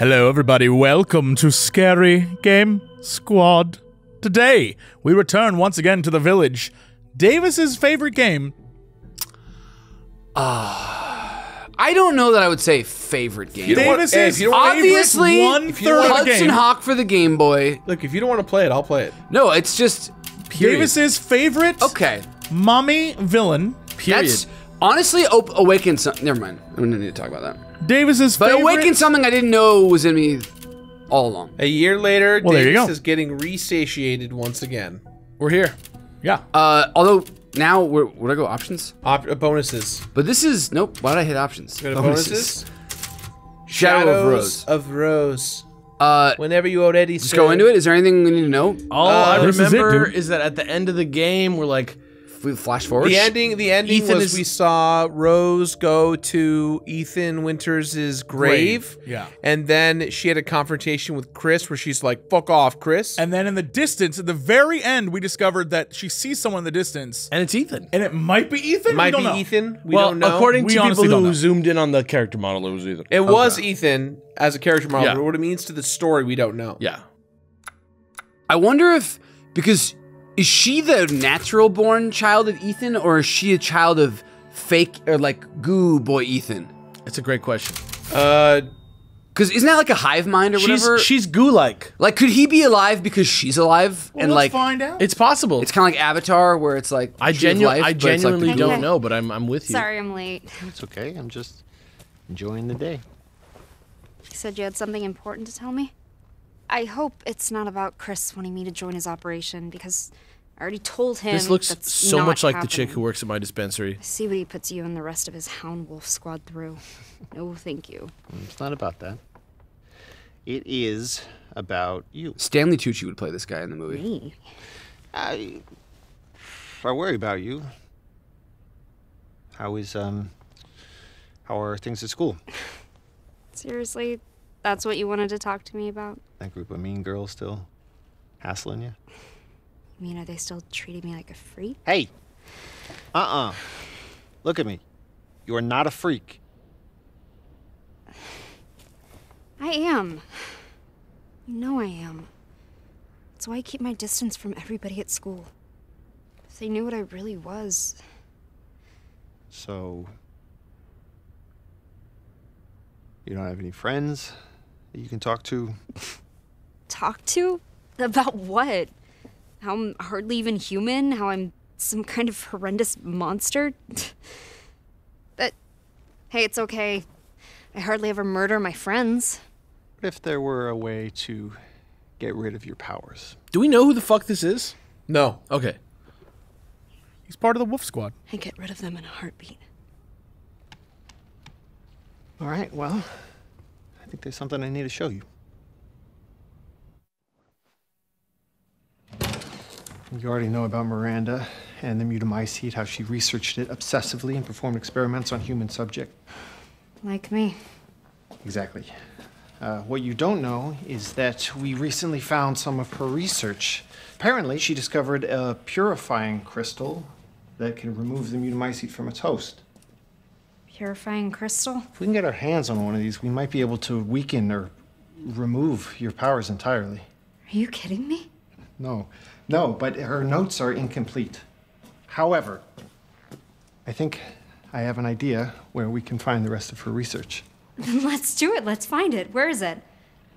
Hello, everybody. Welcome to Scary Game Squad. Today, we return once again to the village. Davis's favorite game. Ah, I don't know that I would say favorite game. don't want- Davis's hey, if you don't- Obviously, one third if you don't third Hudson game. Hawk for the Game Boy. Look, if you don't want to play it, I'll play it. No, it's just Period. Davis's favorite okay. mommy villain. Period. That's honestly op- awakened some. Never mind. I don't need to talk about that. Davis's But favorite. awakened something I didn't know was in me all along. A year later, Well, there you Davis go. is getting resatiated once again. We're here. Yeah. Uh, although now where would I go options? Op- uh, bonuses. But this is nope. Why did I hit options? Go to bonuses. Shadow of Rose. Of Rose. Uh, Whenever you already just go into it. Is there anything we need to know? All Uh, I this is it, remember is, that at the end of the game, we're like, If we flash forward. The ending. The ending Ethan was is- we saw Rose go to Ethan Winters' grave, Yeah. and then she had a confrontation with Chris, where she's like, "Fuck off, Chris." And then in the distance, at the very end, we discovered that she sees someone in the distance, and it's Ethan. and it might be Ethan. it might we don't be know. Ethan. We well, don't know. according We to people who zoomed in on the character model, it was Ethan. it was Ethan as a character model, Yeah. but what it means to the story, we don't know. yeah. I wonder if because is she the natural born child of Ethan or is she a child of fake or like goo boy Ethan? That's a great question. Uh, Because isn't that like a hive mind or She's whatever? she's goo-like. like, could he be alive because she's alive Well, and let's like find out. It's possible. it's kind of like Avatar where it's like I tree genu- life, I but it's like genuinely don't know, but I'm I'm with you. Sorry I'm late. It's okay. I'm just enjoying the day. You said you had something important to tell me? I hope it's not about Chris wanting me to join his operation because I already told him. This looks that's so not much like the chick who works at my dispensary. See what he puts you and the rest of his hound wolf squad through. No, thank you. It's not about that. It is about you. Stanley Tucci would play this guy in the movie. Me? I I worry about you. How is um how are things at school? Seriously? That's what you wanted to talk to me about? That group of mean girls still hassling you? I mean, are they still treating me like a freak? Hey. Uh-uh. Look at me. You are not a freak. I am. You know I am. That's why I keep my distance from everybody at school. If they knew what I really was, So you don't have any friends that you can talk to? talk to? About what? How I'm hardly even human? How I'm some kind of horrendous monster? but hey, it's okay. I hardly ever murder my friends. What if there were a way to get rid of your powers? Do we know who the fuck this is? no. Okay. He's part of the Wolf Squad. I get rid of them in a heartbeat. All right, well, I think there's something I need to show you. You already know about Miranda and the mutamycete, how she researched it obsessively and performed experiments on human subject. Like me. Exactly. Uh, what you don't know is that we recently found some of her research. Apparently, she discovered a purifying crystal that can remove the mutamycete from its host. Purifying crystal? If we can get our hands on one of these, we might be able to weaken or remove your powers entirely. Are you kidding me? No, no, but her notes are incomplete. However, I think I have an idea where we can find the rest of her research. Let's do it. Let's find it. Where is it?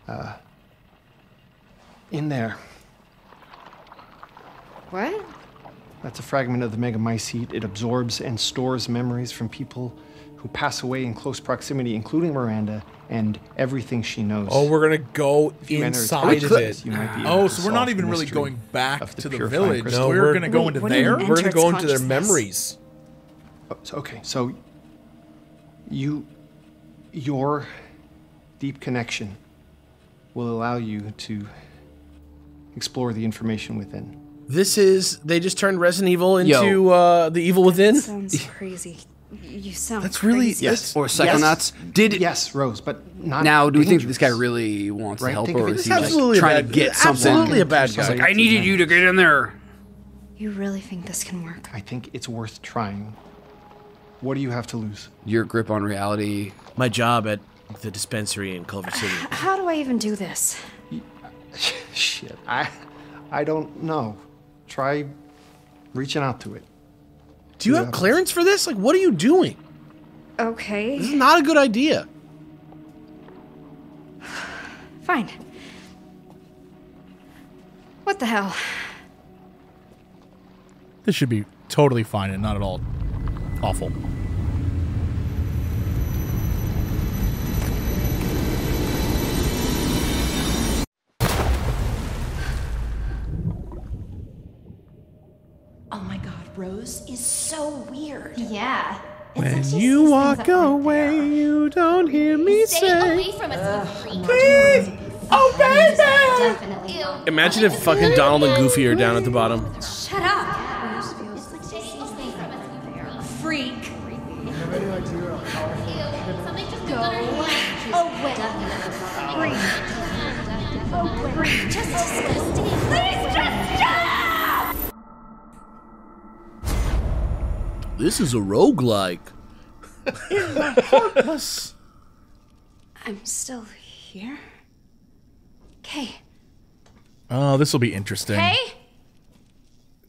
Uh, in there, What? that's a fragment of the megamycete. It absorbs and stores memories from people who pass away in close proximity, including Miranda and everything she knows. Oh, we're gonna go If you enter its inside of it. You might be Oh, so we're not even really going back of to the village. crystal. No, we're, we're- gonna go into what there. We're gonna go into their memories. Oh, so- Okay, so you, your deep connection will allow you to explore the information within. This is they just turned Resident Evil into uh, the Evil Within. Sounds crazy. You sound That's really- crazy. Yes. Or Psychonauts. Did Yes, Rose, but not. now? Do we think this guy really wants Right, to help, think or is he like absolutely a trying bad, to get something? Absolutely a bad Sounds guy. like- I needed you to get in there. You really think this can work? I think it's worth trying. What do you have to lose? Your grip on reality. My job at the dispensary in Culver City. How do I even do this? Shit, I, I don't know. Try reaching out to it. Do you have clearance for this? Like, what are you doing? Okay. This is not a good idea. fine. What the hell? This should be totally fine and not at all awful. Oh my god, Rose is so weird. Yeah. It's When like you walk things that aren't away, there. you don't hear me Stay say. away from us, you freak. Please! Oh, baby! Definitely. Imagine if fucking Donald and Goofy are down at the bottom. Shut up. It's like she sees things from us, you freak. Ew. Something just got away. Freak. Just disgusting. Please just stop! This is a roguelike. I'm still here. Okay. Oh, this will be interesting. Hey,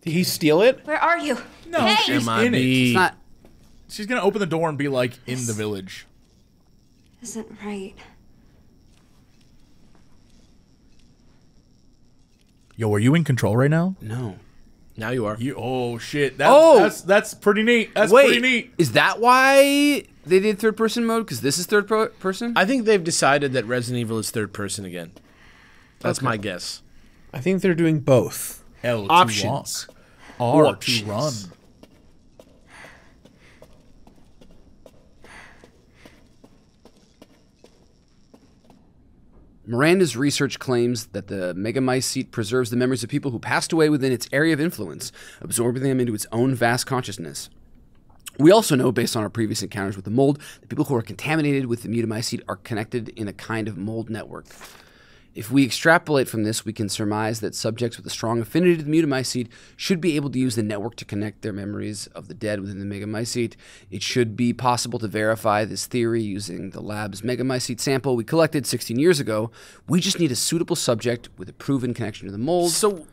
Did he steal it? where are you? No, Hey! she's in it. MIB. It's not. She's gonna open the door and be like in the village. Isn't right. Yo, are you in control right now? No. Now you are. You oh shit. That, Oh! that's that's pretty neat. That's Wait, pretty neat. is that why they did third person mode? Because this is third pro- person. I think they've decided that Resident Evil is third person again. That's my guess. I think they're doing both. L to Options. walk. R Options. to run. Miranda's research claims that the megamycete preserves the memories of people who passed away within its area of influence, absorbing them into its own vast consciousness. We also know, based on our previous encounters with the mold, that people who are contaminated with the mutamycete are connected in a kind of mold network. If we extrapolate from this, we can surmise that subjects with a strong affinity to the mutamycete should be able to use the network to connect their memories of the dead within the megamycete. It should be possible to verify this theory using the lab's megamycete sample we collected 16 years ago. We just need a suitable subject with a proven connection to the mold. So,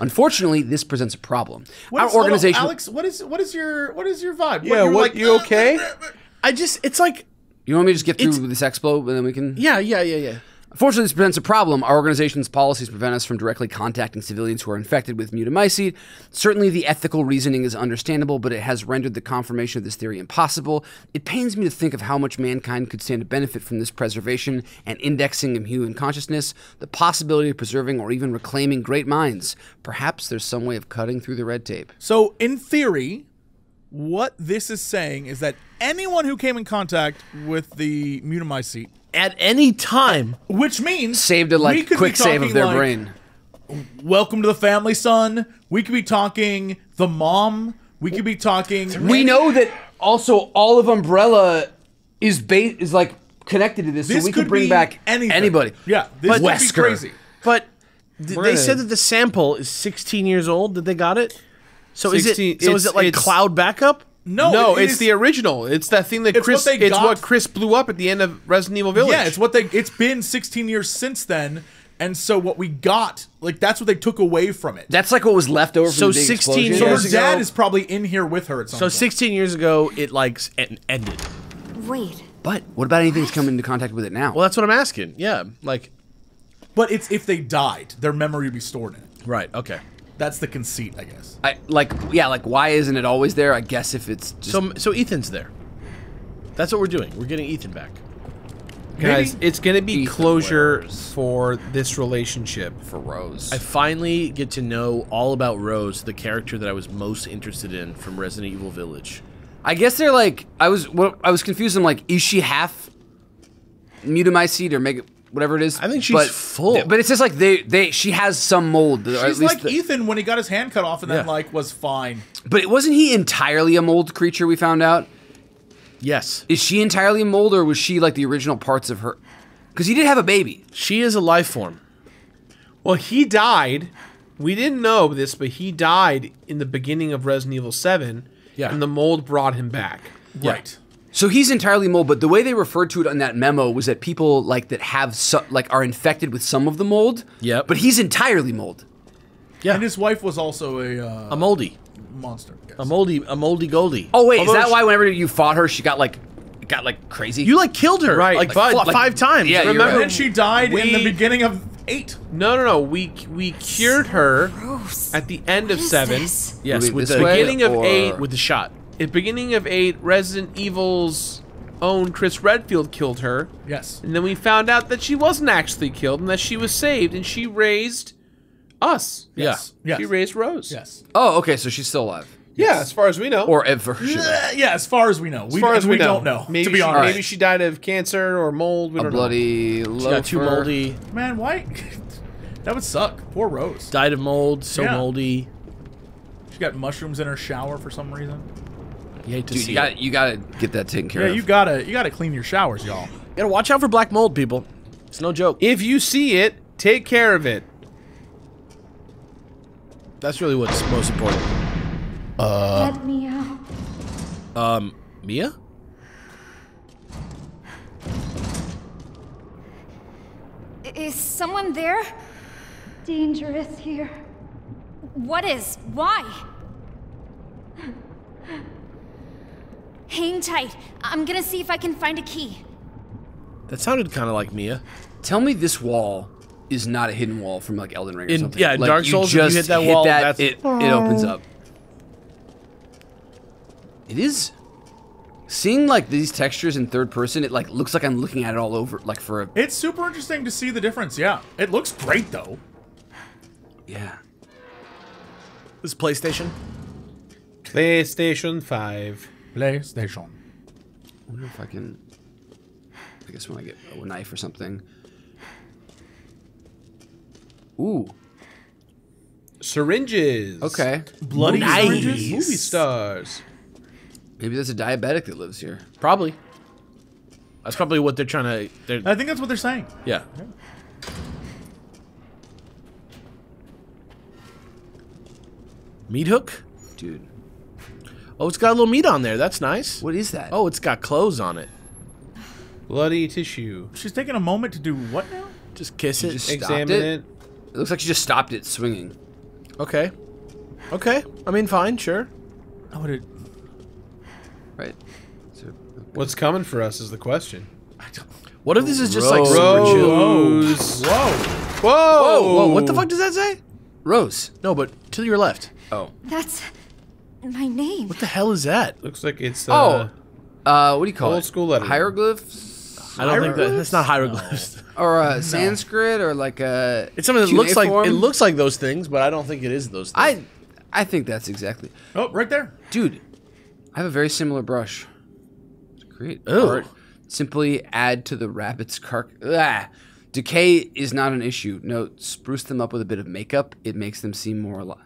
Unfortunately, this presents a problem. What Our is- hold on, organization. Alex, what is what is your what is your vibe? Yeah, you're what, you okay? I just, it's like, you want me to just get through It's- with this expo and then we can. yeah, yeah, yeah, yeah. Unfortunately, this presents a problem. Our organization's policies prevent us from directly contacting civilians who are infected with mutamycete. Certainly, the ethical reasoning is understandable, but it has rendered the confirmation of this theory impossible. It pains me to think of how much mankind could stand to benefit from this preservation and indexing of human consciousness, the possibility of preserving or even reclaiming great minds. Perhaps there's some way of cutting through the red tape. So, in theory, what this is saying is that anyone who came in contact with the mutamycete, At any time, which means Saved a we like quick save of their like, brain. Welcome to the family, son. We could be talking the mom. We could be talking. We know that also all of Umbrella is ba- is like connected to this, This so we could could bring back anything. anybody. Yeah, this But would Wesker. be crazy. but th- they gonna- said that the sample is 16 years old. Did they got it? So 16 is it? So is it like cloud backup? No, no, it it's is- the original. It's that thing that It's Chris. they it's got- what Chris blew up at the end of Resident Evil Village. Yeah, it's what they. It's been 16 years since then, and so what we got, like that's what they took away from it. That's like what was left over from So the 16 explosion. so her years ago- dad is probably in here with her at some So point. 16 years ago, it like ended. Wait. But what about anything that's come into contact with it now? Well, that's what I'm asking. Yeah, like But it's if they died, their memory would be stored in it. right. Okay. That's the conceit, I guess. I, like, yeah, like why isn't it always there? I guess if it's just So so Ethan's there. That's what we're doing. We're getting Ethan back. guys. It's gonna be Ethan closure Wears. for this relationship. for Rose. I finally get to know all about Rose, the character that I was most interested in from Resident Evil Village. I guess they're like I was what I was confused. I'm like, is she half mutamycete or mega whatever it is? I think she's but, full. But it's just like they they she has some mold. She's like the- Ethan when he got his hand cut off and then like was fine. But it wasn't he entirely a mold creature? We found out. Yes, Is she entirely a mold, or was she like the original parts of her? Because he did have a baby. she is a life form. Well, he died. We didn't know this, but he died in the beginning of Resident Evil Seven. Yeah. And the mold brought him back. Right. So he's entirely mold, but the way they referred to it on that memo was that people like that have so, like are infected with some of the mold. Yeah. But he's entirely mold. Yeah. And his wife was also a uh, a moldy, monster. yes. a moldy, a moldy Goldie. Oh wait, is that she- why whenever you fought her, she got like got like crazy? You like killed her, Right, Like, but- fi- like- five times. Yeah, you're Remember- And she died in the beginning of eight. No, no, no. We we cured her Gross. at the end of seven. this? yes, with the way, beginning of or- eight with the shot. At the beginning of eight, Resident Evil's own Chris Redfield killed her, Yes. and then we found out that she wasn't actually killed and that she was saved, and she raised us. Yes. Yes. She raised Rose. Yes. oh, okay, so she's still alive, Yeah, as far as we know. or ever. should Uh, yeah, as far as we know. as far as we, know. don't know. Maybe to be she, honest. maybe she died of cancer or mold. We A don't know. bloody She got too moldy, Man, why? that would suck. Poor Rose. died of mold, so Yeah. moldy. She got mushrooms in her shower for some reason. You hate to Dude, see you it. got you got to get that taken care Yeah, of. you gotta you gotta clean your showers, y'all. You gotta watch out for black mold, people. It's no joke. If you see it, take care of it. That's really what's most important. Uh. Let me out. Um, Mia? Is someone there? Dangerous here. What is? Why? Hang tight. I'm gonna see if I can find a key. That sounded kind of like Mia. Tell me this wall is not a hidden wall from like Elden Ring or In- something. yeah, in like, Dark you Souls, if you just hit that wall, that's- it it opens up. It is seeing like these textures in third person. It like looks like I'm looking at it all over. Like for a It's super interesting to see the difference. Yeah, it looks great though. yeah. This is PlayStation. PlayStation 5. PlayStation. I wonder if I can. I guess when I get a knife or something. Ooh. Syringes. Okay. Bloody Nice. syringes? Movie stars. Maybe there's a diabetic that lives here. Probably. That's probably what they're trying to. They're, I think that's what they're saying. yeah. Meat hook? Dude, Oh, it's got a little meat on there. That's nice. what is that? Oh, it's got clothes on it. Bloody tissue. She's taking a moment to do what now? Just kiss You it. just- Examine it? it. it looks like she just stopped it swinging. Okay. Okay. I mean, fine, sure. Oh, it, Right. So, What's coming for us is the question. I don't, What if this is just like Rose. super chill? Rose. whoa. Whoa. Whoa, whoa, what the fuck does that say? Rose. No, but to your left. Oh. That's my name. What the hell is that? Looks like it's uh, Oh. Uh, what do you call it? Old school lettering. Hieroglyphs I don't think that that's not hieroglyphs. or uh, Sanskrit or like a. It's something that looks like it looks like those things, but I don't think it is those things. I, I think that's exactly. Oh, right there. Dude, I have a very similar brush. It's great. Ew. Art. Simply add to the rabbit's carc. Ah. Decay is not an issue. No, spruce them up with a bit of makeup. It makes them seem more alive.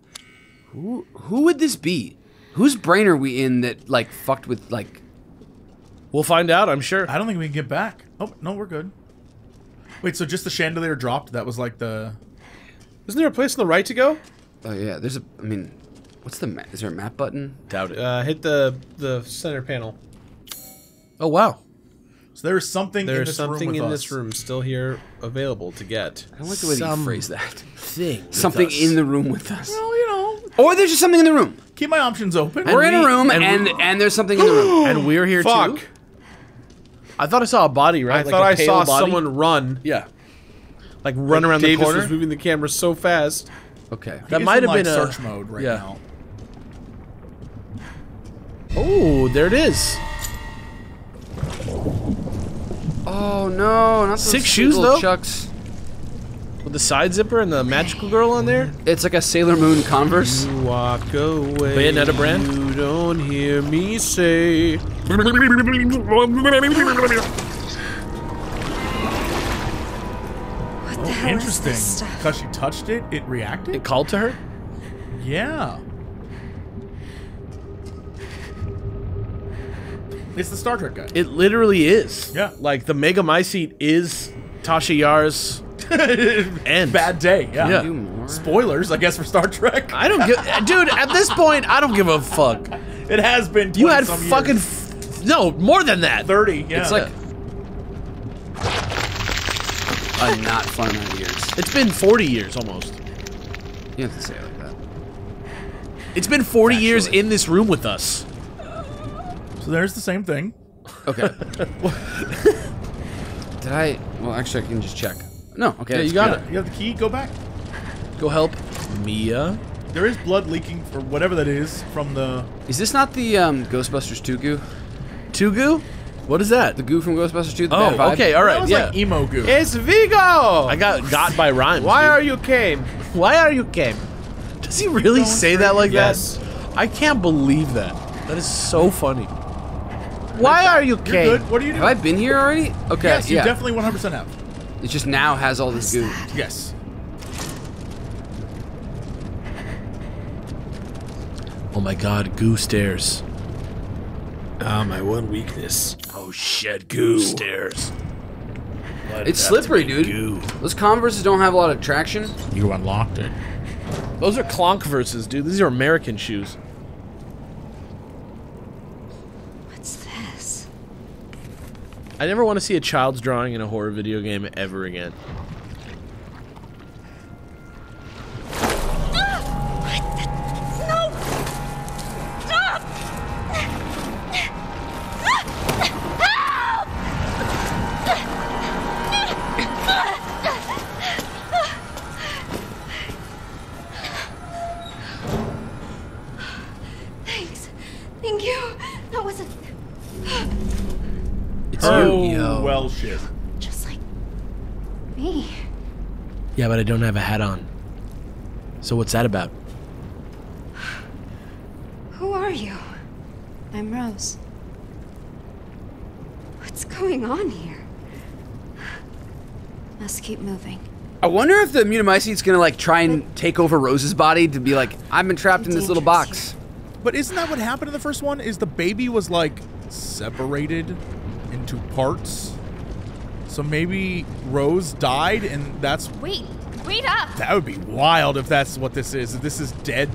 Who who would this be? Whose brain are we in that like fucked with like? We'll find out, I'm sure. I don't think we can get back. Oh no, we're good. Wait, so just the chandelier dropped? That was like the. Isn't there a place on the right to go? Oh yeah, there's a. I mean, what's the map? Is there a map button? Doubt it. Uh, hit the the center panel. Oh wow. So there is something in There's this something room with in us. this room still here available to get. I don't like the way Some- you phrase that. Thing. Something us. in the room with us. Well, you know, Or there's just something in the room. keep my options open. We're in a we- room and and and, there's something in the room. and we're here Fuck! too. I thought I saw a body, right? I Like thought a I pale saw body? someone run. Yeah. Like run around Davis the corner. was moving the camera so fast. Okay. That He's might in, have like, been a search mode right yeah. now. Oh, there it is. Oh no, not those Six sweet shoes, little though? Chucks. With the side zipper and the magical girl on there. It's like a Sailor Moon Converse. You walk away. Bayonetta brand? You don't hear me say. What the oh, hell is Interesting. this stuff? Because she touched it, it reacted? It called to her. yeah. It's the Star Trek guy. It literally is. Yeah. Like the Mega Mycete is Tasha Yar's end. Bad day. Yeah. Yeah. Spoilers, I guess, for Star Trek. I don't give, dude. At this point, I don't give a fuck. It has been. 20 You had some fucking years. no, more than that. 30. Yeah. It's like a not fun amount of years. It's been 40 years almost. You have to say it like that. It's been 40 years in this room with us. so there's the same thing. Okay. Did I? Well, actually, I can just check. No. Okay. Yeah, you got good. it. You have the key, go back. Go help Mia. There is blood leaking for whatever that is from the. Is this not the um, Ghostbusters 2 goo? Tugu? What is that? The goo from Ghostbusters 2? Oh, okay, all right, That was yeah. like emo goo. It's Vigo! I got got by rhymes. Why dude. are you came? Why are you came? Does he really say that like Yes. that? I can't believe that. That is so funny. Why are you You're came? good. What are you doing? Have? I been here already? Okay. yes, you yeah. definitely 100% have. It just now has all this goo. Yes. Oh my god, goo stairs. Ah, my one weakness. Oh shit, goo stairs. It's slippery, dude. Goo. Those Converses don't have a lot of traction. You unlocked it. Those are clonk verses, dude. These are American shoes. What's this? I never want to see a child's drawing in a horror video game ever again. But I don't have a hat on. So what's that about? Who are you? I'm Rose. What's going on here? Must keep moving. I wonder if the Mutamycete's gonna like try and take over Rose's body to be like, I've been trapped in this little box. But isn't that what happened in the first one? Is the baby was like separated into parts? So maybe Rose died, and that's Wait, wait up! that would be wild if that's what this is. If this is dead.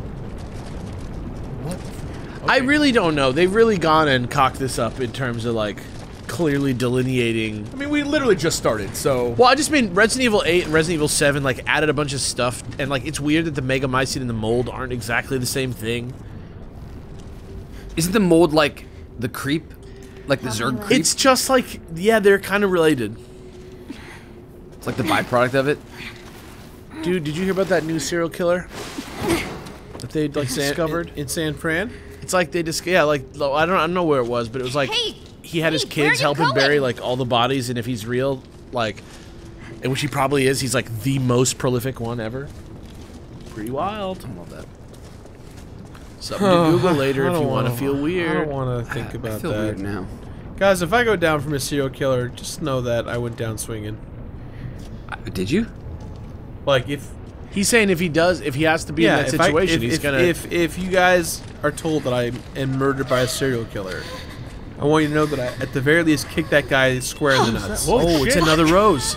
What? I really don't know. They've really gone and cocked this up in terms of like clearly delineating. I mean, we literally just started, so Well, I just mean Resident Evil 8 and Resident Evil 7 like added a bunch of stuff and like it's weird that the Mega Mycete and the mold aren't exactly the same thing. Isn't the mold like the creep? Like the Zerg creep? It's just like yeah, they're kind of related. It's like the byproduct of it. Dude, did you hear about that new serial killer that they like San- discovered? in, in San Fran. It's like they just yeah, like I don't I don't know where it was, but it was like Hey, he had his hey, where are kids you help him bury like all the bodies, and if he's real, like, and which he probably is, he's like the most prolific one ever. Pretty wild. I love that. Something to Google later if you want to feel weird. I don't want to think I about feel that. weird now. Guys, if I go down from a serial killer, just know that I went down swinging. I- Did you? Like if He's saying if he does, if he has to be in that if I- situation, if, he's if, gonna. If if you guys are told that I am murdered by a serial killer, I want you to know that I, at the very least, kick that guy square in the oh, nuts. Whoa, oh, it's another rose.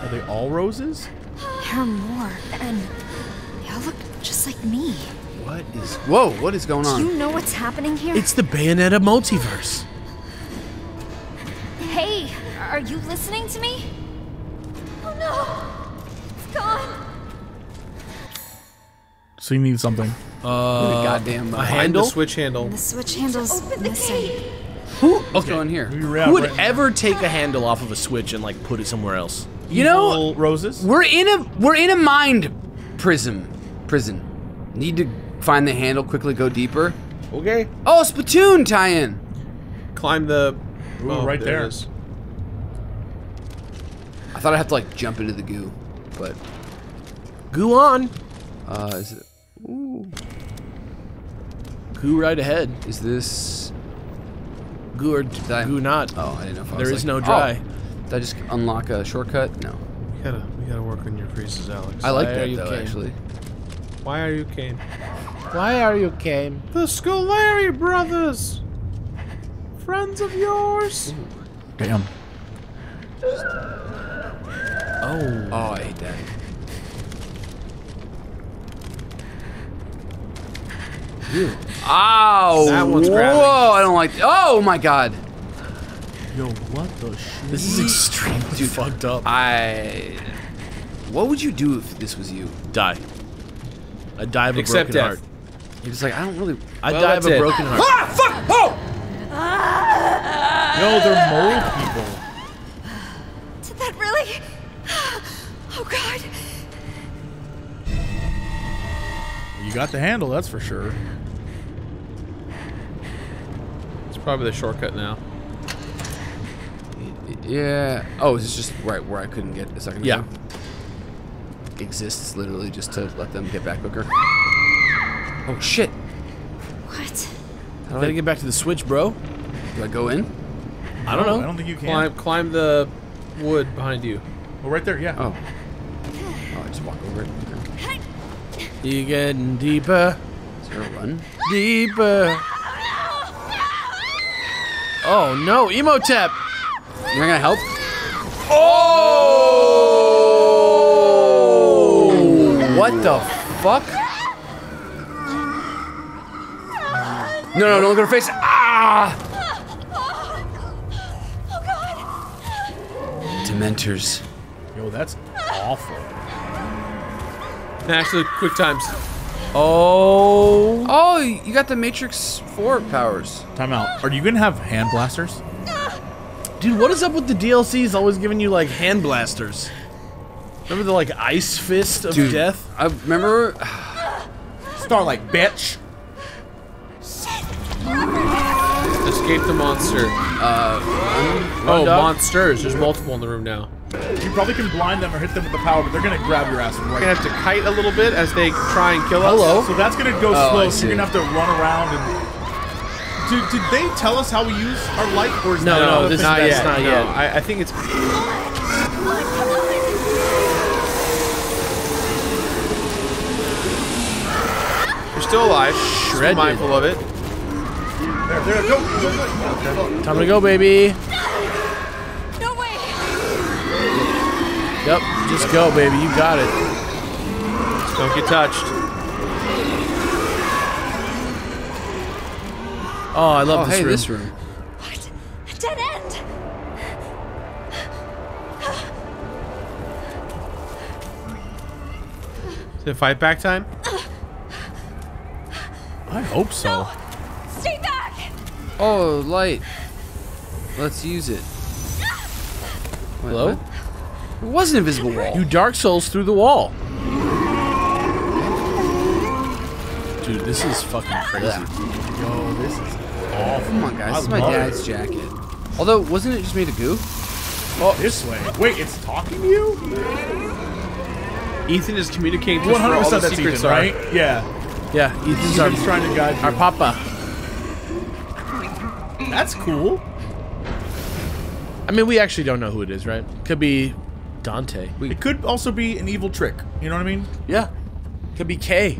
are they all roses? There are more, and they all look just like me. What is? Whoa! What is going on? Do you know what's happening here? It's the Bayonetta multiverse. Hey, are you listening to me? Oh no! It's gone! So you need something. Uh, goddamn. Uh, Find handle? the switch handle. the switch handle's Open the missing. gate! What's going here? Who would ever take a handle off of a switch and like put it somewhere else? You know, roses. we're in a we're in a mind prism. Prison. Need to find the handle. Quickly go deeper. Okay. Oh, Splatoon tie-in. Climb the. Ooh, oh, right there. there. it is. I thought I had to like jump into the goo, but Goo on. uh, is it? Ooh, Goo right ahead. is this? Goo or I- goo not. Oh, I didn't know if I There was is like- no dry. Oh, did I just unlock a shortcut? No. We gotta we gotta work on your freezes, Alex. I like Why that you though, king? actually. Why are you came? Why are you came? The Scolari brothers. Friends of yours. Damn. Oh. Oh, I hate that. Ow! That one's Whoa! grabbing. I don't like. Oh my god! Yo, what the shit? This is extremely fucked up. I. What would you do if this was you? die. I die of a Accept broken death. heart. You're just like I don't really. I Well, die of that's a it. broken heart. Ah, fuck! Oh! Yo, they're mole people. Did that really? Oh god. You got the handle, that's for sure. It's probably the shortcut now. Yeah. Oh, is this just right where I couldn't get a second Yeah. ago? Exists literally just to let them get back quicker. Oh shit! What? I get back to the switch, bro? Do I go in? I don't know. I don't think you can. Climb, climb the wood behind you. Oh, right there, yeah. Oh. Oh, I just walk over it. Okay. You getting deeper, Is there a run? deeper. Oh no, Imhotep! You're not gonna help? Oh! What the fuck? No, no, don't look at her face. Ah! Dementors. Yo, that's awful. Actually, quick times. Oh, Oh, you got the Matrix 4 powers. Time out. Are you gonna have hand blasters? dude, what is up with the DLCs always giving you like hand blasters? Remember the like ice fist of Dude. death? I remember. Starlight, bitch. Escape the monster. Uh, oh, dog. monsters. There's multiple in the room now. You probably can blind them or hit them with the power, but they're gonna grab your ass We're gonna have to kite a little bit as they try and kill us. Hello. So that's gonna go Oh, slow. So you're gonna have to run around and. Dude, did they tell us how we use our light, or is No, that no, this- thing not yet. not no, yet. I, I think it's. You're still alive. Just be Shredded. mindful of it. There, there, go, go, go. Time to go, baby. No way. Yep, just go, baby. You got it. Just don't get touched. Oh, I love oh, this hey, room. this room. What? A dead end. Is it fight back time? I hope so. Stay back. Oh, light. Let's use it. Wait, Hello? what? It was an invisible wall. You Dark Souls through the wall. Dude, this is fucking crazy. Yo, this is awful. Come on, guys. I This is my love dad's jacket. Although, wasn't it just made of goo? Oh, this way. Wait, it's talking to you? Ethan is communicating to us hundred all the percent that's secrets Ethan, right? Yeah. Yeah, Ethan's our, He's trying to guide you. our papa. That's cool. I mean, we actually don't know who it is, right? Could be Dante. It could also be an evil trick. You know what I mean? Yeah. Could be K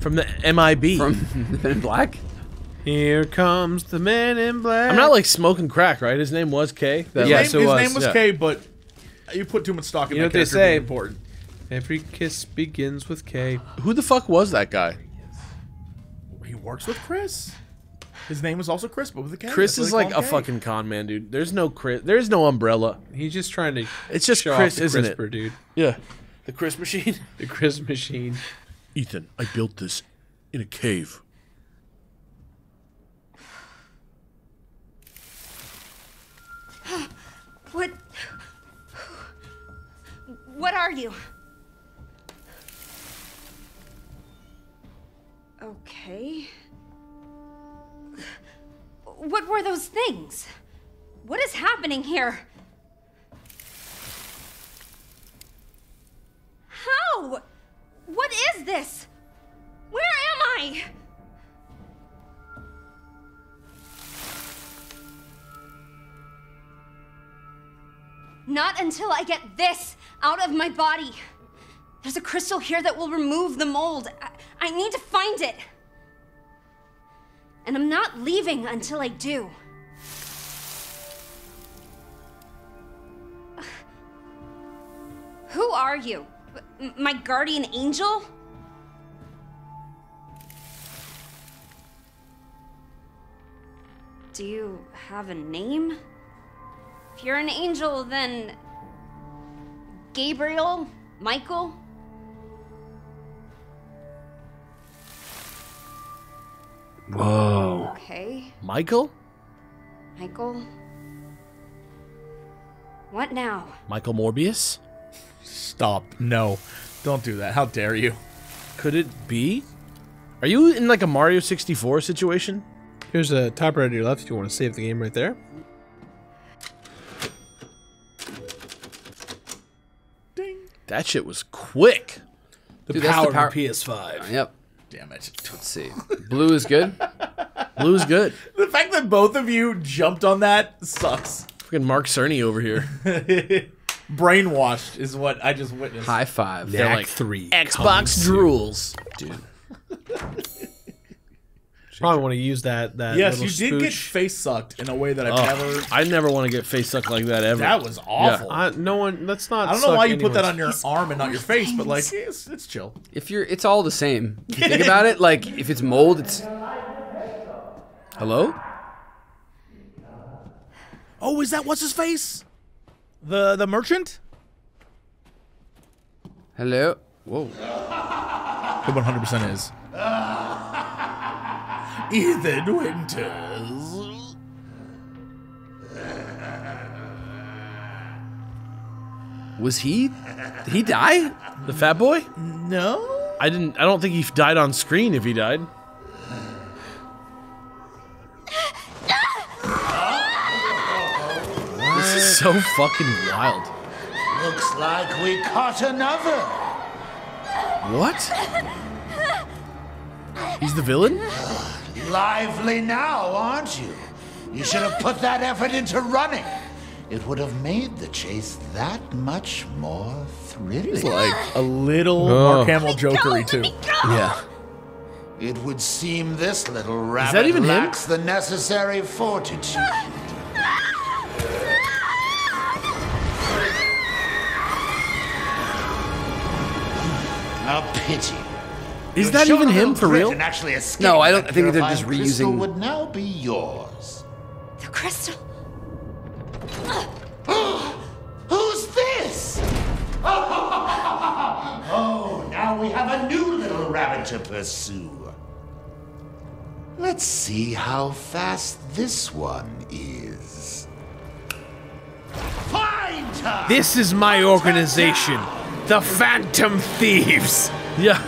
from the MIB. From the Men in Black? Here comes the man in black. I'm not like smoking crack, right? His name was K. That His, Yes, name, it his was, name was yeah. K, but you put too much stock in You know that what they character being say. important. Every kiss begins with K. Who the fuck was that guy? He works with Chris. His name was also Chris, but with a K. Chris That's is why they like call a him K. fucking con man, dude. There's no Chris. There's no umbrella. He's just trying to It's just show Chris, off the isn't it? CRISPR, dude. Yeah. The Chris machine. The Chris machine. Ethan, I built this in a cave. What? What are you? Okay. What were those things? What is happening here? How? What is this? Where am I? Not until I get this out of my body. There's a crystal here that will remove the mold. I, I need to find it. And I'm not leaving until I do. Who are you? M- My guardian angel? Do you have a name? If you're an angel, then. Gabriel? Michael? Whoa. Okay, Michael? Michael. What now? Michael Morbius? Stop. No. Don't do that. How dare you? Could it be? Are you in like a Mario 64 situation? Here's a typewriter to your left if you want to save the game right there. Ding. That shit was quick. The Dude, that's the power, power- of the PS5. Yep. Damn it. Let's see. Blue is good. Blue's good. The fact that both of you jumped on that sucks. Fucking Mark Cerny over here. Brainwashed is what I just witnessed. High five. They're Act like three Xbox coming soon. drools. Dude. Probably want to use that. That Yes, little you did get face sucked in a way that I've Oh, never. I never want to get face sucked like that ever. That was awful. I, no one. Let's not. I don't know why you put that on your arm and not your face, but like it's, it's chill. If you're, it's all the same. You think about it, like if it's mold, it's Hello? Oh, is that what's his face? The the merchant? hello. Whoa. It 100% is. Ethan Winters. Was he? Did he die? The fat boy? No. I didn't. I don't think he died on screen. If he died, so fucking wild. Looks like we caught another. What? He's the villain? Lively now, aren't you? You should have put that effort into running. It would have made the chase that much more thrilling. Like a little Oh. Mark Hamill jokery too. Yeah. It would seem this little rabbit that even him? lacks the necessary fortitude. A pity. Is You'd that even him for real? actually No, I don't- I think they're just purifying crystal reusing- Would now be yours. The crystal. Who's this? Oh, now we have a new little rabbit to pursue. Let's see how fast this one is. Find her! This is my organization, the Phantom Thieves. Yeah.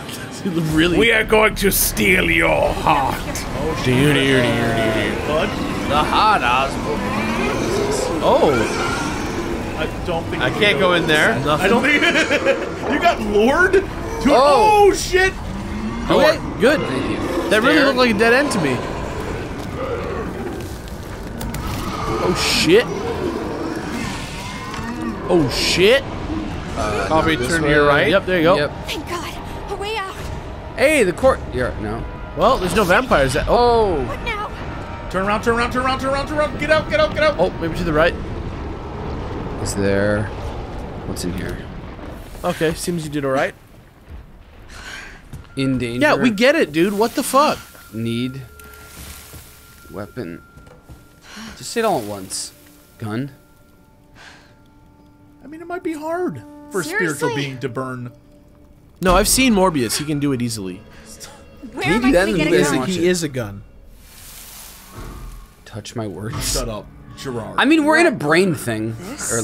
really? We are going to steal your heart. Oh dear, dear, dear, dear, shit. The hot Oswald. Oh, I don't think I you can't go in there. I don't think you got lured. To Oh. oh. shit! okay, good. That really looked like a dead end to me. Oh shit. Oh shit. Uh, Probably This turn to your right. Yep, there you go. Yep. Thank God. A way out. Hey, the court. Yeah, no. Well, there's no vampires. That, oh, Oh. What now? Turn around, turn around, turn around, turn around, turn around. Get out, get out, get out. oh, maybe to the right. Is there? What's in here? Okay, seems you did all right. In danger. Yeah, we get it, dude. What the fuck? need weapon. Just say it all at once. Gun. I mean, it might be hard for a spiritual being to burn. No, I've seen Morbius. He can do it easily. Where Can you am do I that gonna in get the a gun? He it. is a gun. Touch my words. Shut up, Gerard. I mean, we're in a brain thing. Or,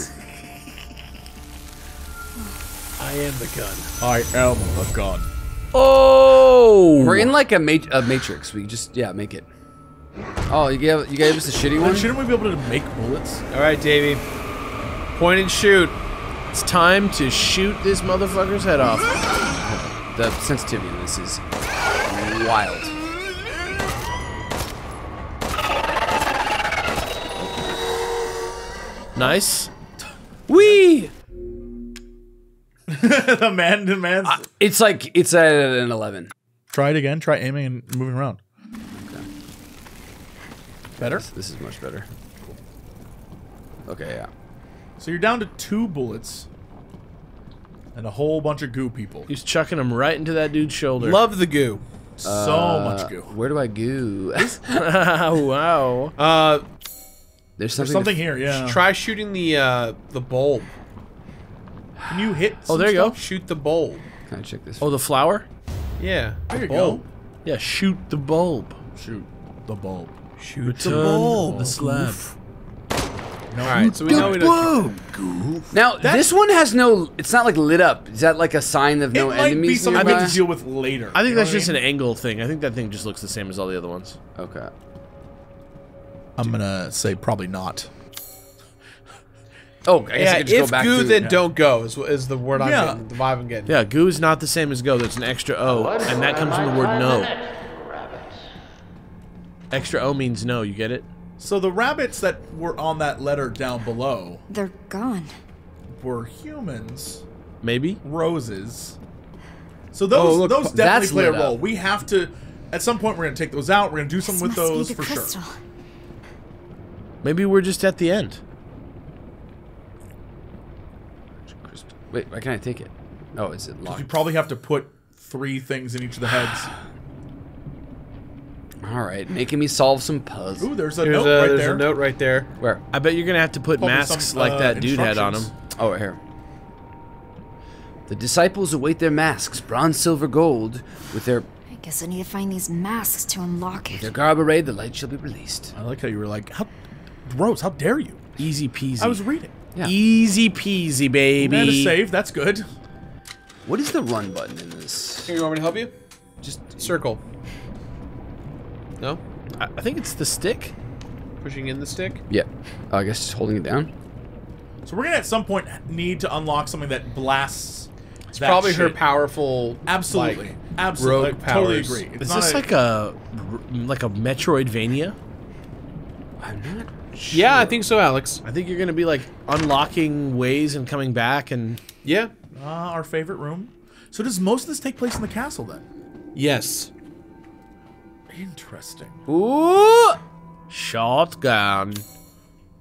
I am the gun. I am the gun. Oh, we're in like a, ma- a matrix. We just yeah, make it. Oh, you gave you gave us a shitty one. shouldn't we be able to make bullets? All right, Davey. Point and shoot. It's time to shoot this motherfucker's head off. The sensitivity in this is wild. Nice. Wee. the man, the man's. Uh, it's like it's at an eleven. Try it again. Try aiming and moving around. Better. This is much better. Okay, yeah. So you're down to two bullets and a whole bunch of goo people. He's chucking them right into that dude's shoulder. Love the goo. so much goo. Where do I go? oh, wow. Uh, There's There's something. something here, yeah. try shooting the uh, the bulb. Can you hit? Oh, there you go. Shoot the bulb. Can I check this? Oh, the flower? Yeah. There the you bulb. go. Yeah, shoot the bulb. Shoot the bulb. Shoot the bulb. The slab. All right, so we know we don't. now this one has no. It's not like lit up. Is that like a sign of no It no might be enemies something we nearby? have to deal with later. I think you know that's what just mean? an angle thing. I think that thing just looks the same as all the other ones. Okay. I'm gonna say probably not. Oh, I guess I Yeah, just if go back goo, to then don't go. Is, is the word I'm Yeah. getting, the vibe I'm getting. Yeah, goo is not the same as go. There's an extra O, and that comes from the word no. Extra O means no. You get it? So the rabbits that were on that letter down below They're gone. were humans, Maybe. roses. So those Oh, look, those definitely play a role. up. We have to. At some point, we're gonna take those out. We're gonna do something This with those for crystal. sure. Maybe we're just at the end. Wait, why can't I take it? Oh, is it locked? You probably have to put three things in each of the heads. All right, making me solve some puzzles. Ooh, there's a There's, note a, right there's there. a note right there. Where? I bet you're gonna have to put Probably masks some, like uh, that dude had on him. Oh, right here. The disciples await their masks, bronze, silver, gold. With their I guess I need to find these masks to unlock it. their garb arrayed, the light shall be released. I like how you were like, how, Rose, how dare you? Easy peasy. I was reading. Yeah. Easy peasy, baby. And a save, that's good. What is the run button in this? Here, you want me to help you? Just Circle. No? I, I think it's the stick. Pushing in the stick? yeah. Oh, I guess just holding it down. So we're gonna at some point need to unlock something that blasts. It's that probably her power,ful. Absolutely, like, absolutely, rogue I totally powers. agree. It's Is not this a- like a like a Metroidvania? I'm not. Yeah, I think so, Alex. I think you're gonna be like unlocking ways and coming back and Yeah. uh, our favorite room? So does most of this take place in the castle then? Yes. Interesting. Ooh. shotgun.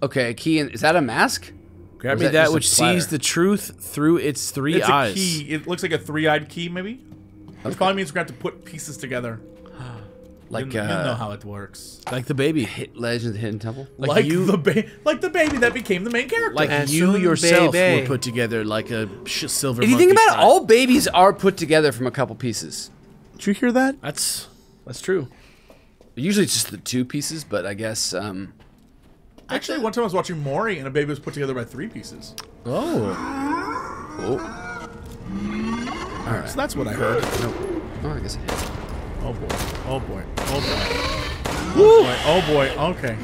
Okay, key. In, is that a mask? Grab me that that, which sees the truth through its three It's eyes. a key. It looks like a three-eyed key, maybe. Which probably means we're gonna have to put pieces together. Like you, you know uh, how it works. Like the baby. hit Legend of the Hidden Temple. Like, Like, you the ba- like the baby that became the main character. like And you soon, yourself baby. were put together like a sh- silver If you think monkey about it, all babies are put together from a couple pieces. Did you hear that? That's that's true. Usually it's just the two pieces, but I guess um, Actually, one time I was watching Maury, and a baby was put together by three pieces. Oh. All right. So that's what I heard. no. Oh, I guess it hit. Oh boy. Oh boy. Oh boy. Oh boy. Oh boy. Okay.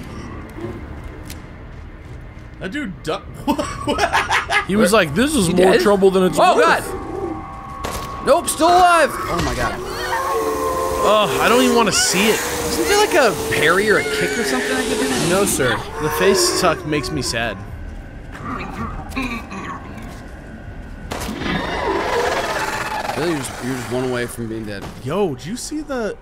That dude. Du- He was like, "This is He more dead? trouble than it's Oh worth." god! Nope, still alive. Oh my god! Oh, I don't even want to see it. Isn't there like a parry or a kick or something I could do? No, sir. The face suck makes me sad. Really, you're just, you're just one away from being dead. Yo, did you see the?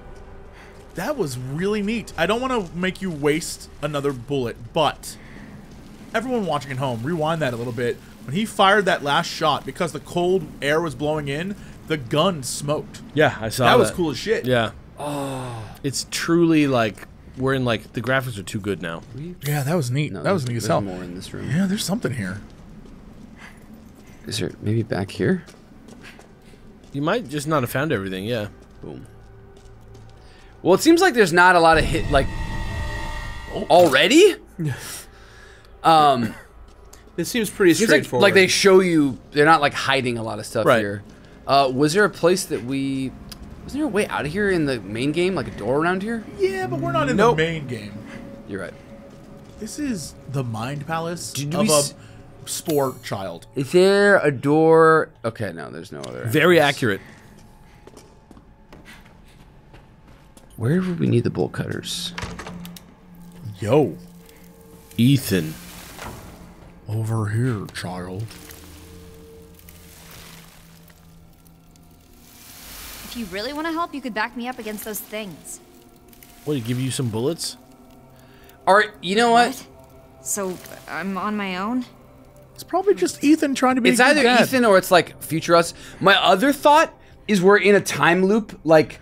That was really neat. I don't want to make you waste another bullet, but everyone watching at home, rewind that a little bit. When he fired that last shot, because the cold air was blowing in, the gun smoked. Yeah, I saw That that. was cool as shit. Yeah. Oh. It's truly like we're in like the graphics are too good now. Yeah, that was neat. No, that was neat as hell. more in this room. Yeah, there's something here. Is there maybe back here? You might just not have found everything. Yeah. Boom. Well, it seems like there's not a lot of hit like already. um, This seems pretty seems like, straightforward. like they show you they're not like hiding a lot of stuff Right. here. Uh, was there a place that we? Wasn't there a way out of here in the main game, like a door around here? Yeah, but we're not in Nope. the main game. You're right. This is the mind palace Did we of s- a spore child. Is there a door? Okay, no, there's no other. Very entrance. accurate. Where would we need the bolt cutters? Yo, Ethan. over here, child. If you really want to help, you could back me up against those things. What? He give you some bullets? All right, you know what? So I'm on my own? It's probably just Ethan trying to be. It's a good either dad. Ethan or it's like future us. My other thought is we're in a time loop, like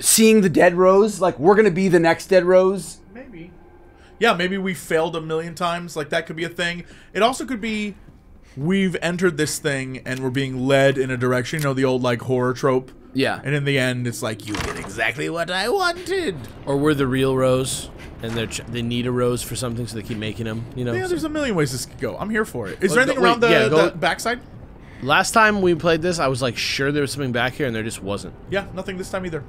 seeing the dead Rose. Like we're gonna be the next dead Rose. Maybe. Yeah, maybe we failed a million times. Like that could be a thing. It also could be we've entered this thing and we're being led in a direction. You know the old like horror trope. Yeah. And in the end, it's like you did exactly what I wanted. Or we're the real Rose, and they are they need a Rose for something, so they keep making them. You know. Yeah, there's a million ways this could go. I'm here for it. Is Well, there anything wait, around the, yeah, go- the backside? Last time we played this, I was like sure there was something back here, and there just wasn't. Yeah, nothing this time either.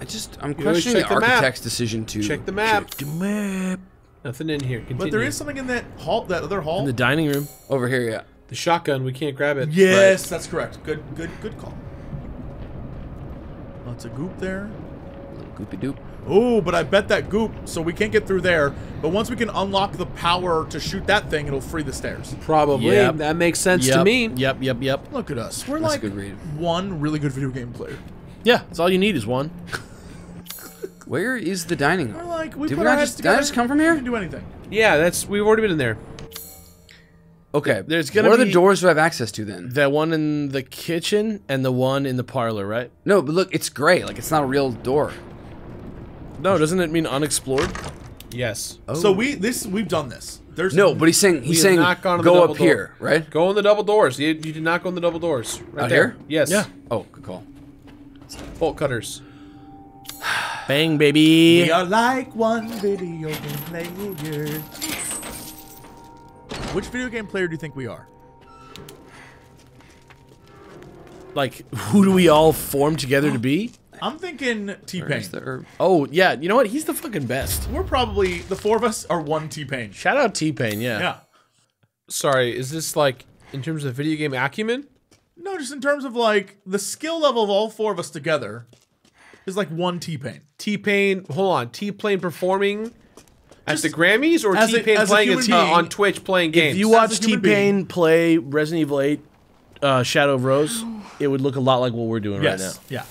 I just I'm You questioning check the, the map. architect's decision to Check the map. Check The map. Nothing in here. Continue. But there is something in that hall, that other hall. In the dining room. over here. Yeah. the shotgun. We can't grab it. yes, that's correct. Good, good, good call. Lots of goop there. Goopy doop. Oh, but I bet that goop, so we can't get through there. But once we can unlock the power to shoot that thing, it'll free the stairs. Probably. Yep. That makes sense yep, to me. Yep, yep, yep. Look at us. We're That's like good read. one really good video game player. Yeah, that's all you need is one. Where is the dining We're like, we Did we not just- did I just come from We here? can do anything. Yeah, that's we've already been in there. Okay. There's gonna What are the doors do I have access to then? The one in the kitchen and the one in the parlor, right? No, but look, it's gray. Like it's not a real door. No, doesn't it mean unexplored? Yes. So oh. we this we've done this. There's No, but he's saying he's saying not gone go double up door. here, right? Go on the double doors. You, you did not go on the double doors. Right Out there. here? Yes. Yeah. Oh, good call. Bolt cutters. Bang, baby. we are like one video game player. Which video game player do you think we are? Like, who do we all form together to be? I'm thinking T Pain. The herb? Oh, yeah. You know what? He's the fucking best. We're probably the four of us are one T Pain. Shout out T Pain, yeah. Yeah. Sorry, is this like in terms of video game acumen? No, just in terms of like the skill level of all four of us together is like one T Pain. T Pain, hold on. T Pain performing at the Grammys or T Pain as a playing human uh, on Twitch playing games? If you As watch T Pain play Resident Evil 8 uh, Shadow of Rose, it would look a lot like what we're doing right now. Yeah.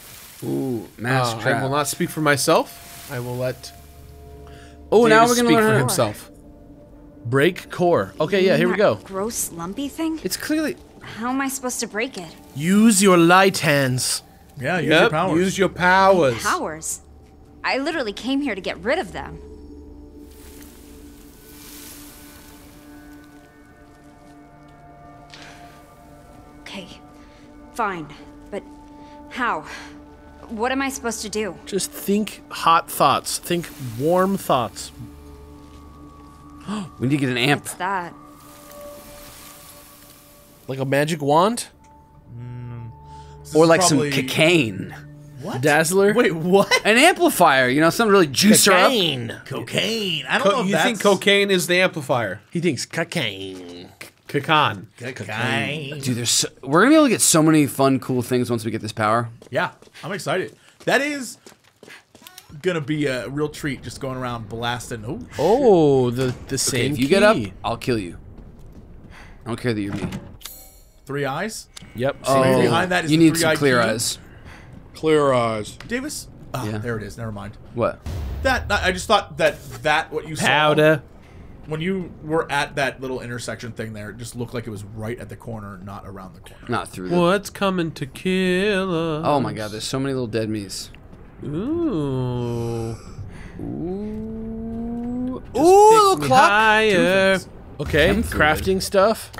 Ooh, mask Uh, trap. I will not speak for myself. I will let oh, now Davis we're gonna speak learn for how to- himself. Break core. Okay, yeah, here we go. Gross lumpy thing? It's clearly How am I supposed to break it? Use your light hands. Yeah, use your powers. Use your powers. Powers. I literally came here to get rid of them. Fine. But how? What am I supposed to do? Just think hot thoughts. Think warm thoughts. we need to get an amp. What's that? Like a magic wand? Mm, this Or is like some cocaine. What? Dazzler? Wait, what? An amplifier, you know, something really juice her up. Cocaine. Cocaine. I don't know Co- if you that's think cocaine is the amplifier? He thinks cocaine. Kakan. cocaine. Dude, there's so, we're gonna be able to get so many fun, cool things once we get this power. Yeah, I'm excited. That is gonna be a real treat. Just going around blasting. Oh, Oh, the the Okay, same if you get up. I'll kill you. I don't care that you're me. three eyes. Yep. Oh, same behind that is you the need some clear key. eyes. Clear eyes. Davis. Oh, Yeah. there it is. Never mind. What? That I I just thought that that what you saw Powder. When you were at that little intersection thing there, it just looked like it was right at the corner, not around the corner. Not through the. What's coming to kill us? Oh my god, there's so many little dead me's. Ooh. Ooh. Just Ooh, little clock. Higher. Okay, Chem fluid. crafting stuff.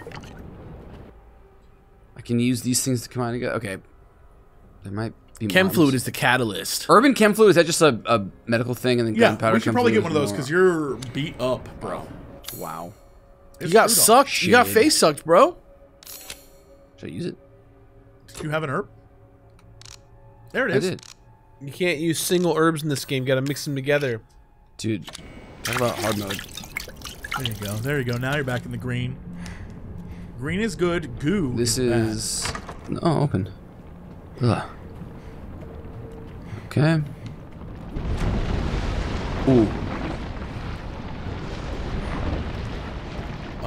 I can use these things to combine together. Okay. There might be Chem mobs. fluid is the catalyst. Urban chem fluid, is that just a, a medical thing? And then Yeah, gunpowder we should chem probably get one of those because you're beat up, bro. Wow. You got screwed up. sucked. You got face sucked, bro. Should I use it? Do you have an herb? There it is. I did. You can't use single herbs in this game. Got to mix them together. Dude, talk about hard mode. There you go. There you go. Now you're back in the green. Green is good. Goo. This is, bad. is. Oh, open. Ugh. Okay. Ooh.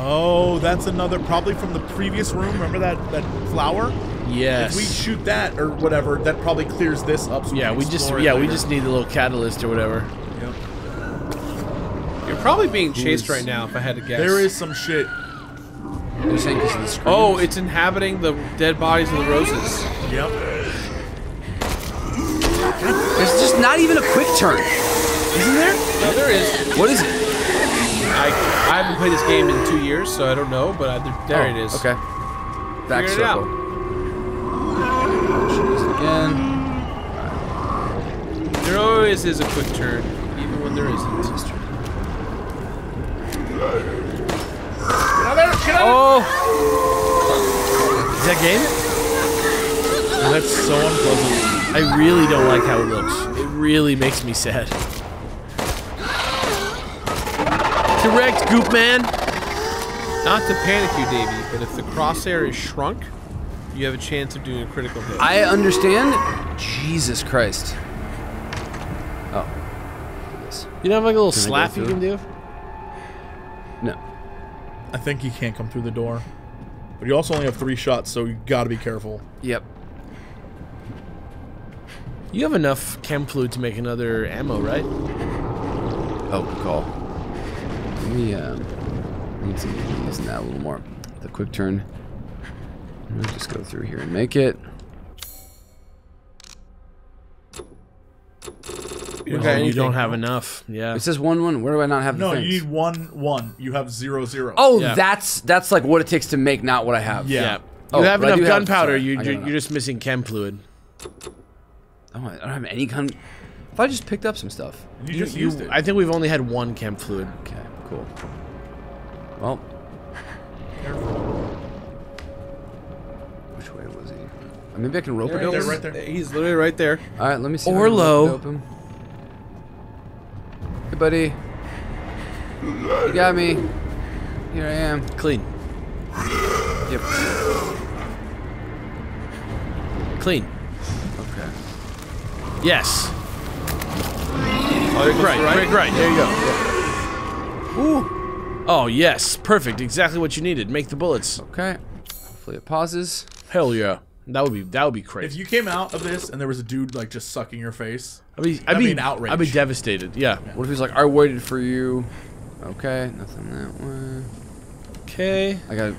Oh, that's another probably from the previous room. Remember that that flower? Yes. If we shoot that or whatever, that probably clears this up. So yeah, can we just explore it yeah we just need a little catalyst or whatever. Yep. You're probably being chased is- right now, if I had to guess. There is some shit. You're saying because of the? Oh, it's inhabiting the dead bodies of the roses. Yep. There's just not even a quick turn. Isn't there? No, there is. What is it? I, I haven't played this game in two years, so I don't know, but I, there, there it oh, is. Oh, Okay. Back Figured circle. Should again. There always is a quick turn, even when there isn't. Oh! Is that game? Oh, that's so unpleasant. I really don't like how it looks. It really makes me sad. Correct, Goop Man. Not to panic you, Davey, but if the crosshair is shrunk, you have a chance of doing a critical hit. I understand. Jesus Christ. Oh. This. You don't have like a little Can slap you can do? No. I think he can't come through the door. But you also only have three shots, so you gotta be careful. Yep. You have enough chem fluid to make another ammo, right? Oh, good call. Let me, um, need to use that a little more. The quick turn. Let me just go through here and make it. You don't you don't have enough. Yeah. It says one one. Where do I not have the No, you need one one. You have zero zero. Oh, Yeah. that's that's like what it takes to make, not what I have. Yeah. Yeah. You Oh, have enough gunpowder. You you're, enough. you're just missing chem fluid. Oh, I don't have any gun. If I just picked up some stuff. You, You- just you- used it. I think we've only had one chem fluid. Okay, cool. Well, which way was he? Uh, Maybe I can rope There it he over. They're right there. He's literally right there. All right, let me see. Or can rope low. Hey, buddy. You got me. Here I am. Clean. Yep. Clean. Okay. Yes. Oh, there goes Right, the right, right. There you go. Ooh. Oh, yes. Perfect. Exactly what you needed. Make the bullets. Okay. Hopefully it pauses. Hell yeah. That would be that would be crazy. If you came out of this and there was a dude like just sucking your face, I'd be I'd I'd be, be an outrage. I'd be devastated. Yeah. What if he's like, I waited for you? Okay, nothing that way. Okay. I gotta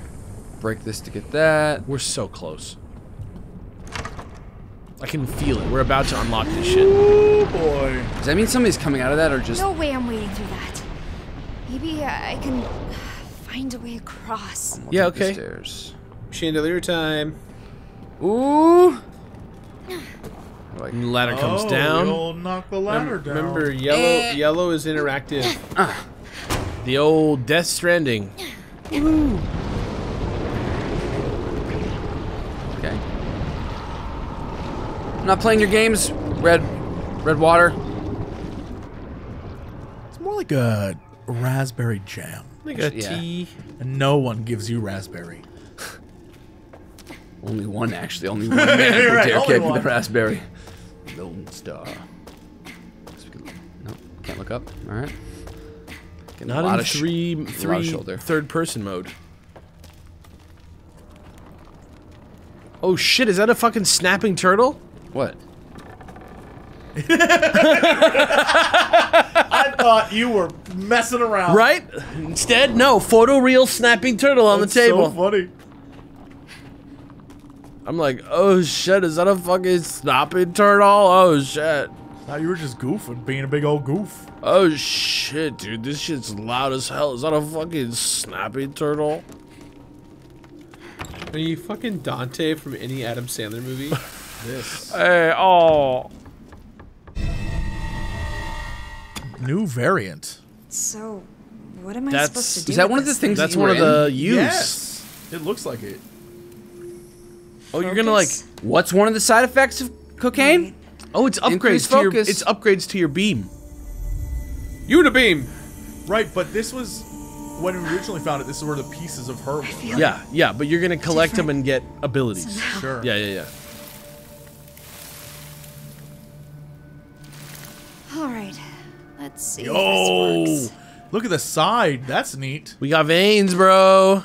break this to get that. We're so close. I can feel it. We're about to unlock this shit. oh boy. Does that mean somebody's coming out of that or just. No way I'm waiting through that. Maybe I can find a way across. We'll Yeah, okay. Stairs. Chandelier time. Ooh. Like, And the ladder comes oh, down. You'll knock the ladder down. Remember, yellow eh. yellow is interactive. Uh. The old Death Stranding. Ooh. okay. I'm not playing your games, Red. Red Water. It's more like a raspberry jam. Like a Yeah. tea. And no one gives you raspberry. Only one, actually. Only one man who Right, dare only me the raspberry. Lone Starr. Nope, can't look up. All right. Getting a lot in of sh- three lot of three shoulder. third person mode. Oh shit! Is that a fucking snapping turtle? What? I thought you were messing around. Right? Instead, no photoreal snapping turtle on That's the table. So funny. I'm like, oh shit! Is that a fucking snapping turtle? Oh shit! Now you were just goofing, being a big old goof. Oh shit, dude! This shit's loud as hell. Is that a fucking snapping turtle? Are you fucking Dante from any Adam Sandler movie? This Hey, oh. New variant. So, what am I That's- supposed to do? Is that with one of the things? That's one of the in? use. Yes. It looks like it. Oh, you're gonna like. What's one of the side effects of cocaine? Oh, it's upgrades Increased to your. focus. It's upgrades to your beam. Unibeam. Right, but this was when we originally found it. This is where the pieces of her were. Yeah, yeah, but you're gonna collect them and get abilities. Sure. Yeah, yeah, yeah. All right. Let's see. if Yo, this works. look at the side. That's neat. We got veins, bro.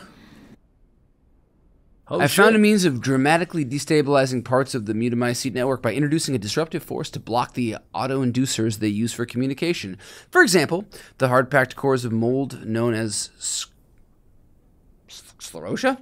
Oh, I shit. found a means of dramatically destabilizing parts of the Mutamycete network by introducing a disruptive force to block the auto-inducers they use for communication. For example, the hard-packed cores of mold known as s- sclerotia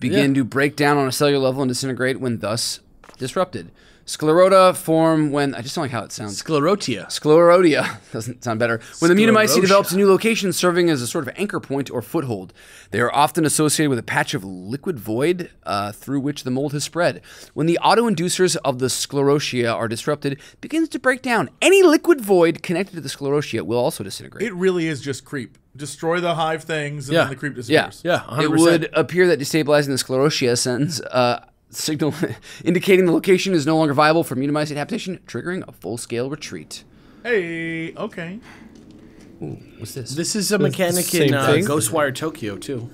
begin Yeah. to break down on a cellular level and disintegrate when thus disrupted. Sclerota form when I just don't like how it sounds. Sclerotia. Sclerotia doesn't sound better. When the Mutamycete develops a new location serving as a sort of anchor point or foothold, they are often associated with a patch of liquid void uh, through which the mold has spread. When the autoinducers of the sclerotia are disrupted, it begins to break down. Any liquid void connected to the sclerotia will also disintegrate. It really is just creep. Destroy the hive things, and Yeah. then the creep disappears. Yeah, 100%. It would appear that destabilizing the sclerotia sends a signal indicating the location is no longer viable for mutamycete adaptation, triggering a full-scale retreat. Hey, okay. What's this? This is a mechanic in uh, thing. Ghostwire Tokyo too.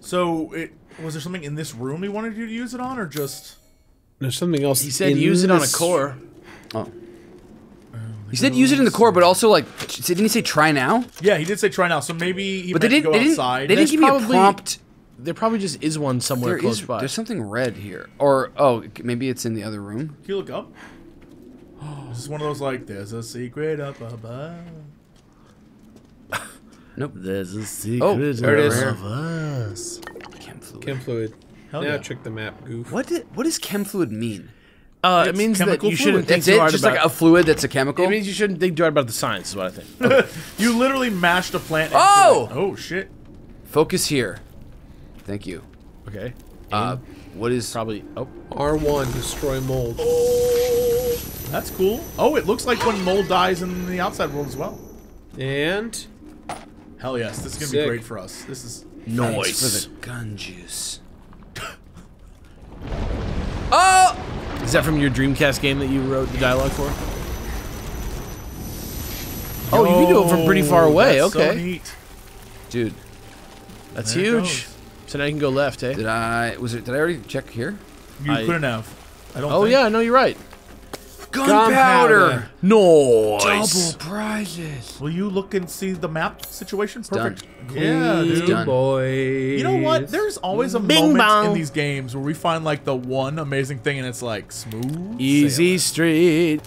So, it was there something in this room he wanted you to use it on, or just? There's something else. He said in use it on a core. Oh. He said use it in the core, but also like, didn't he say try now? Yeah, he did say try now. So maybe he But they didn't. go They didn't. outside. They didn't There's give me a prompt. There probably just is one somewhere There close is. by. There's something red here, or oh, maybe it's in the other room. Can you look up? This is one of those like, there's a secret up above. Nope. There's a secret Oh, there it is. of us. Chem fluid. Chem fluid. Hell now yeah. check the map, goof. What did, What does chem fluid mean? Uh, it means that you fluid. shouldn't think That's too it. hard Just about. like a fluid that's a chemical. it means you shouldn't think too hard about the science. Is what I think. You literally mashed a plant. Oh! it. Oh shit! Focus here. Thank you. okay. Uh, what is? Probably. Oh, R1, destroy mold. That's cool. Oh, it looks like when mold dies in the outside world as well. And Hell yes, this is gonna Sick. be great for us. This is Thanks noise. for the gun juice. oh! Is that from your Dreamcast game that you wrote the dialogue for? Oh, you can do it from pretty far away. that's so okay, neat. Dude, that's There it huge. goes. So now you can go left, eh? did I? Was it? Did I already check here? You I- couldn't have. I don't. Oh think. yeah, no, you're right. Gunpowder. Noise. Double prizes. Will you look and see the map situation? done. Perfect. Yeah, dude. done. boys. You know what? There's always a Bing moment bong. in these games where we find like the one amazing thing, and it's like smooth. Easy sailing. street.